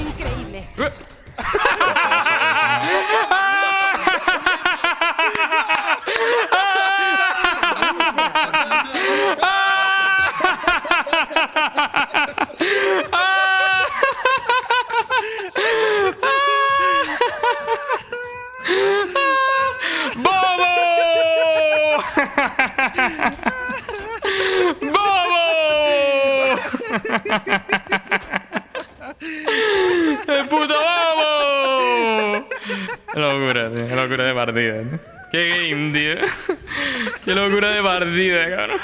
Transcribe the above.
Increíble. ¡Bobo! ¡Bobo! ¡El puto! Qué locura, tío. Qué locura de partida, tío. Qué game, tío. Qué locura de partida, cabrón.